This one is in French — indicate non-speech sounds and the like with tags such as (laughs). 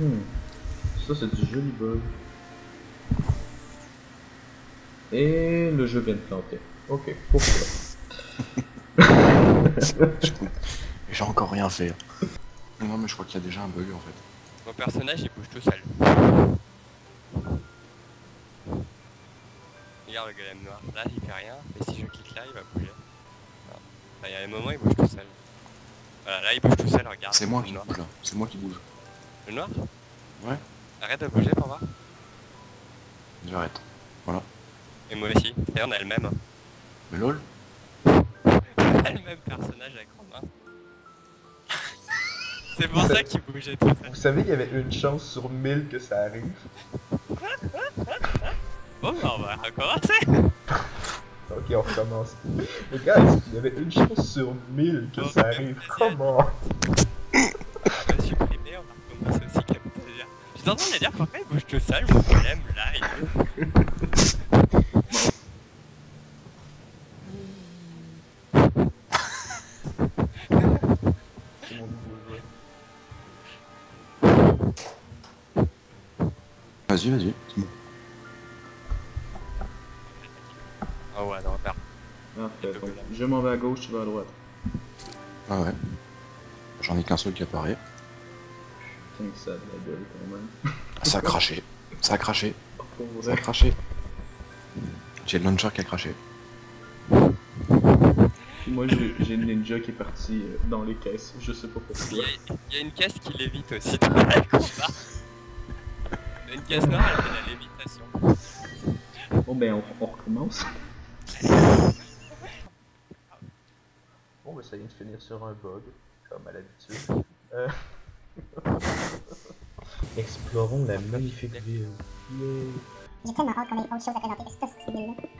Hmm. Ça, c'est du joli bug. Et le jeu vient de planter. Ok, pourquoi (laughs) J'ai encore rien fait. Non, mais je crois qu'il y a déjà un bug en fait. Mon personnage il bouge tout seul. Regarde le golem noir. Là il fait rien, mais si je clique là il va bouger. Il y a un moment il bouge tout seul. Voilà, là il bouge tout seul, regarde. C'est moi le qui noir. bouge là. C'est moi qui bouge. Le noir Ouais. Arrête de bouger pour voir. J'arrête. Et moi aussi. D'ailleurs on a le même. Mais lol On a le même personnage avec Romain. (laughs) C'est pour ça qu'il bougeait tout seul. Vous savez qu'il y avait une chance sur 1000 que ça arrive Bon bah on va recommencer. Ok, on recommence. Mais guys, il y avait une chance sur 1000 que ça arrive. (laughs) Comment (laughs) plaisir. J'étais en train de dire pourquoi il bouge tout seul, mon nouveau jeu. Vas-y, vas-y. c'est bon. Oh ouais, non, perd. Parfait, donc je m'en vais à gauche, tu vas à droite. Ah ouais. J'en ai qu'un seul qui apparaît. Que ça a de la gueule quand même. Ça a craché. Ça a craché. Ça a craché. J'ai le launcher qui a craché. Moi j'ai une ninja qui est partie euh, dans les caisses, je sais pas Il pourquoi. y, a, il y a une caisse qui lévite aussi dans le combat. Il y a Une caisse noire, elle fait la lévitation. Bon ben on, on recommence. Bon ben ça vient de finir sur un bug, comme à l'habitude. Explorons la magnifique. Yay. J'ai tellement hâte qu'on ait autre chose à présenter